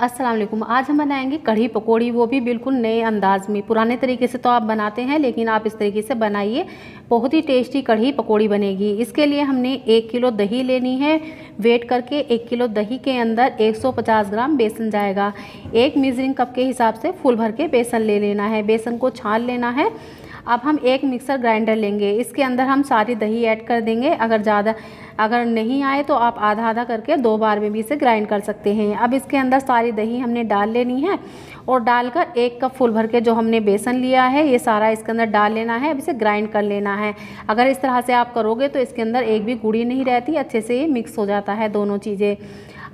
अस्सलाम वालेकुम। आज हम बनाएँगे कढ़ी पकौड़ी। वो भी बिल्कुल नए अंदाज में। पुराने तरीके से तो आप बनाते हैं, लेकिन आप इस तरीके से बनाइए। बहुत ही टेस्टी कढ़ी पकौड़ी बनेगी। इसके लिए हमने एक किलो दही लेनी है। वेट करके एक किलो दही के अंदर 150 ग्राम बेसन जाएगा। एक मेजरिंग कप के हिसाब से फुल भर के बेसन ले लेना है। बेसन को छान लेना है। अब हम एक मिक्सर ग्राइंडर लेंगे। इसके अंदर हम सारी दही ऐड कर देंगे। अगर ज़्यादा, अगर नहीं आए तो आप आधा आधा करके दो बार में भी इसे ग्राइंड कर सकते हैं। अब इसके अंदर सारी दही हमने डाल लेनी है और डालकर एक कप फुल भर के जो हमने बेसन लिया है, ये सारा इसके अंदर डाल लेना है। अब इसे ग्राइंड कर लेना है। अगर इस तरह से आप करोगे तो इसके अंदर एक भी गुड़ी नहीं रहती, अच्छे से ये मिक्स हो जाता है दोनों चीज़ें।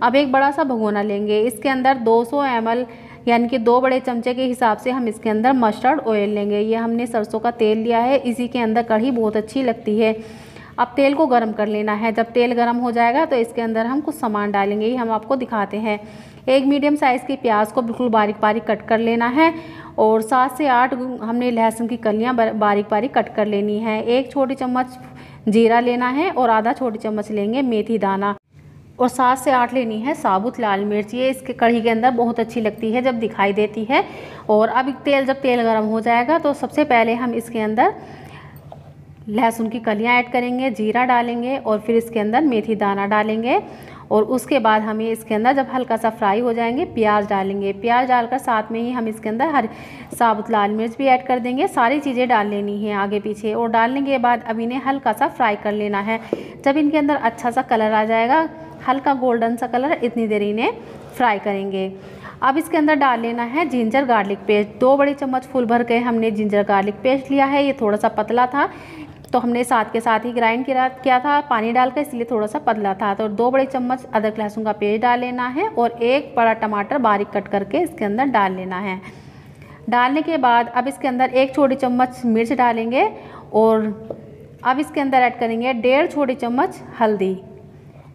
अब एक बड़ा सा भगोना लेंगे। इसके अंदर 200 सौ यानी कि दो बड़े चमचे के हिसाब से हम इसके अंदर मस्टर्ड ऑयल लेंगे। ये हमने सरसों का तेल लिया है। इसी के अंदर कढ़ी बहुत अच्छी लगती है। अब तेल को गर्म कर लेना है। जब तेल गर्म हो जाएगा तो इसके अंदर हम कुछ सामान डालेंगे। ये हम आपको दिखाते हैं। एक मीडियम साइज़ की प्याज को बिल्कुल बारीक बारीक कट कर लेना है और सात से आठ हमने लहसुन की कलियाँ बारीक बारीक कट कर लेनी है। एक छोटी चम्मच जीरा लेना है और आधा छोटी चम्मच लेंगे मेथी दाना। और सात से आठ लेनी है, साबुत लाल मिर्च, ये इसके कढ़ी के अंदर बहुत अच्छी लगती है जब दिखाई देती है। और अब तेल, जब तेल गर्म हो जाएगा तो सबसे पहले हम इसके अंदर लहसुन की कलियाँ ऐड करेंगे, जीरा डालेंगे और फिर इसके अंदर मेथी दाना डालेंगे। और उसके बाद हमें इसके अंदर जब हल्का सा फ्राई हो जाएँगे, प्याज डालेंगे। प्याज डालकर साथ में ही हम इसके अंदर हर साबुत लाल मिर्च भी ऐड कर देंगे। सारी चीज़ें डाल लेनी है आगे पीछे और डालने के बाद अब इन्हें हल्का सा फ्राई कर लेना है। जब इनके अंदर अच्छा सा कलर आ जाएगा, हल्का गोल्डन सा कलर, इतनी देर इन्हें फ्राई करेंगे। अब इसके अंदर डाल लेना है जिंजर गार्लिक पेस्ट। दो बड़ी चम्मच फुल भर के हमने जिंजर गार्लिक पेस्ट लिया है। ये थोड़ा सा पतला था। तो हमने साथ के साथ ही ग्राइंड किया था, पानी डालकर, इसलिए थोड़ा सा पतला था। तो दो बड़े चम्मच अदरक लहसुन का पेस्ट डाल लेना है और एक बड़ा टमाटर बारीक कट करके इसके अंदर डाल लेना है। डालने के बाद अब इसके अंदर एक छोटी चम्मच मिर्च डालेंगे और अब इसके अंदर ऐड करेंगे डेढ़ छोटी चम्मच हल्दी,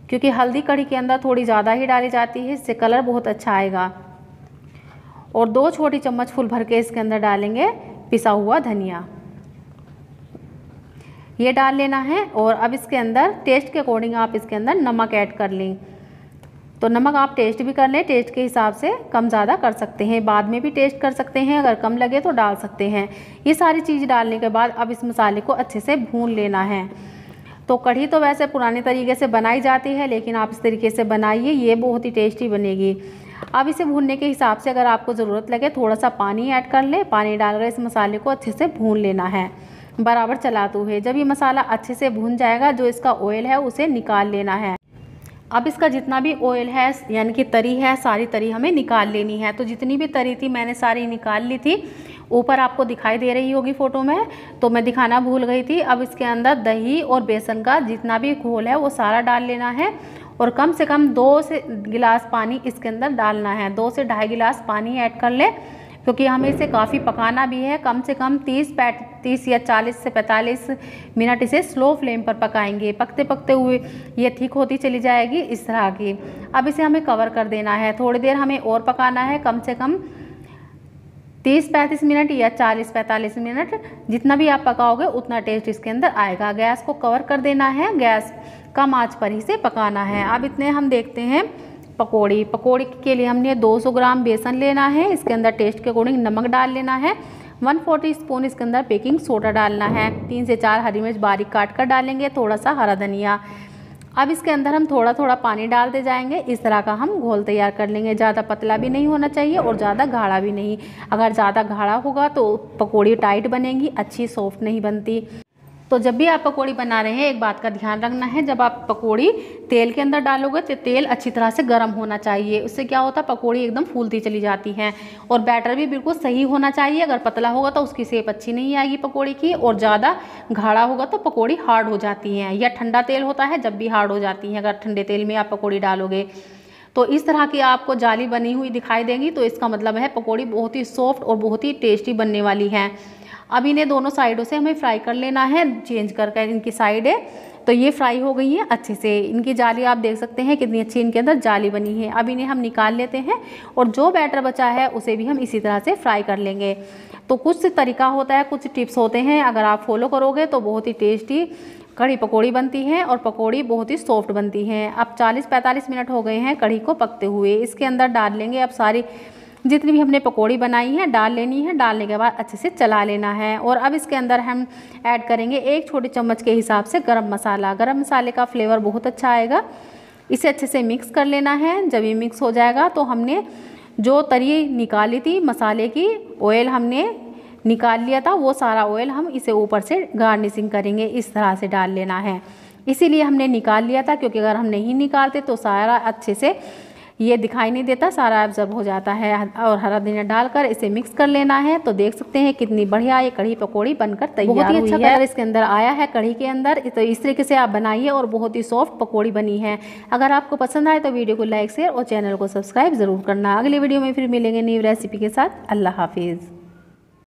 क्योंकि हल्दी कढ़ी के अंदर थोड़ी ज़्यादा ही डाली जाती है, इससे कलर बहुत अच्छा आएगा। और दो छोटी चम्मच फुल भर के इसके अंदर डालेंगे पिसा हुआ धनिया। ये डाल लेना है और अब इसके अंदर टेस्ट के अकॉर्डिंग आप इसके अंदर नमक ऐड कर लें। तो नमक आप टेस्ट भी कर लें टेस्ट के हिसाब से कम ज़्यादा कर सकते हैं। बाद में भी टेस्ट कर सकते हैं, अगर कम लगे तो डाल सकते हैं। ये सारी चीज़ डालने के बाद अब इस मसाले को अच्छे से भून लेना है। तो कढ़ी तो वैसे पुराने तरीके से बनाई जाती है, लेकिन आप इस तरीके से बनाइए, ये बहुत ही टेस्टी बनेगी। अब इसे भूनने के हिसाब से अगर आपको ज़रूरत लगे, थोड़ा सा पानी ऐड कर लें। पानी डालकर इस मसाले को अच्छे से भून लेना है। बराबर चलाते हुए। जब ये मसाला अच्छे से भून जाएगा, जो इसका ऑयल है, उसे निकाल लेना है। अब इसका जितना भी ऑयल है, यानी कि तरी है, सारी तरी हमें निकाल लेनी है। तो जितनी भी तरी थी, मैंने सारी निकाल ली थी। ऊपर आपको दिखाई दे रही होगी फ़ोटो में तो मैं दिखाना भूल गई थी। अब इसके अंदर दही और बेसन का जितना भी घोल है, वो सारा डाल लेना है। और कम से कम दो से गिलास पानी इसके अंदर डालना है। दो से ढाई गिलास पानी ऐड कर ले। क्योंकि हमें इसे काफ़ी पकाना भी है। कम से कम 30 पैंतीस या 40 से 45 मिनट इसे स्लो फ्लेम पर पकाएँगे। पकते पकते हुए ये ठीक होती चली जाएगी इस तरह की। अब इसे हमें कवर कर देना है। थोड़ी देर हमें और पकाना है। कम से कम तीस पैंतीस मिनट या चालीस पैंतालीस मिनट जितना भी आप पकाओगे उतना टेस्ट इसके अंदर आएगा। गैस को कवर कर देना है। गैस कम आँच पर ही से पकाना है। अब इतने हम देखते हैं पकौड़ी। पकौड़ी के लिए हमने 200 ग्राम बेसन लेना है, इसके अंदर टेस्ट के अकॉर्डिंग नमक डाल लेना है वन फोर्टी स्पून इसके अंदर बेकिंग सोडा डालना है, तीन से चार हरी मिर्च बारीक काट कर डालेंगे थोड़ा सा हरा धनिया। अब इसके अंदर हम थोड़ा थोड़ा पानी डालते जाएँगे, इस तरह का हम घोल तैयार कर लेंगे। ज़्यादा पतला भी नहीं होना चाहिए और ज़्यादा गाढ़ा भी नहीं। अगर ज़्यादा गाढ़ा होगा तो पकौड़ी टाइट बनेगी, अच्छी सॉफ्ट नहीं बनती। तो जब भी आप पकौड़ी बना रहे हैं, एक बात का ध्यान रखना है, जब आप पकौड़ी तेल के अंदर डालोगे तो तेल अच्छी तरह से गर्म होना चाहिए। उससे क्या होता है, पकौड़ी एकदम फूलती चली जाती हैं और बैटर भी बिल्कुल सही होना चाहिए। अगर पतला होगा तो उसकी सेप अच्छी नहीं आएगी पकौड़ी की और ज़्यादा गाढ़ा होगा तो पकौड़ी हार्ड हो जाती हैं। या ठंडा तेल होता है, जब भी हार्ड हो जाती हैं। अगर ठंडे तेल में आप पकौड़ी डालोगे तो इस तरह की आपको जाली बनी हुई दिखाई देगी तो इसका मतलब है पकौड़ी बहुत ही सॉफ्ट और बहुत ही टेस्टी बनने वाली है। अब इन्हें दोनों साइडों से हमें फ्राई कर लेना है चेंज कर कर इनकी साइड है। तो ये फ्राई हो गई है अच्छे से। इनकी जाली आप देख सकते हैं कितनी अच्छी इनके अंदर जाली बनी है। अब इन्हें हम निकाल लेते हैं और जो बैटर बचा है उसे भी हम इसी तरह से फ्राई कर लेंगे। तो कुछ तरीका होता है, कुछ टिप्स होते हैं। अगर आप फॉलो करोगे तो बहुत ही टेस्टी कढ़ी पकौड़ी बनती है और पकौड़ी बहुत ही सॉफ्ट बनती है। अब 40-45 मिनट हो गए हैं कढ़ी को पकते हुए। इसके अंदर डाल लेंगे अब सारी जितनी भी हमने पकौड़ी बनाई है, डाल लेनी है, डालने के बाद अच्छे से चला लेना है। और अब इसके अंदर हम ऐड करेंगे एक छोटे चम्मच के हिसाब से गरम मसाला। गरम मसाले का फ्लेवर बहुत अच्छा आएगा। इसे अच्छे से मिक्स कर लेना है। जब ये मिक्स हो जाएगा तो हमने जो तरी निकाली थी मसाले की ऑयल हमने निकाल लिया था वो सारा ऑयल हम इसे ऊपर से गार्निशिंग करेंगे इस तरह से डाल लेना है। इसीलिए हमने निकाल लिया था क्योंकि अगर हम नहीं निकालते तो सारा अच्छे से ये दिखाई नहीं देता सारा एब्जर्ब हो जाता है और हरा धनिया डालकर इसे मिक्स कर लेना है। तो देख सकते हैं कितनी बढ़िया ये कढ़ी पकौड़ी बनकर तैयार बहुत ही अच्छा कलर इसके अंदर आया है कढ़ी के अंदर। तो इस तरीके से आप बनाइए और बहुत ही सॉफ्ट पकौड़ी बनी है। अगर आपको पसंद आए तो वीडियो को लाइक शेयर और चैनल को सब्सक्राइब ज़रूर करना। अगली वीडियो में फिर मिलेंगे न्यू रेसिपी के साथ। अल्लाह हाफिज़।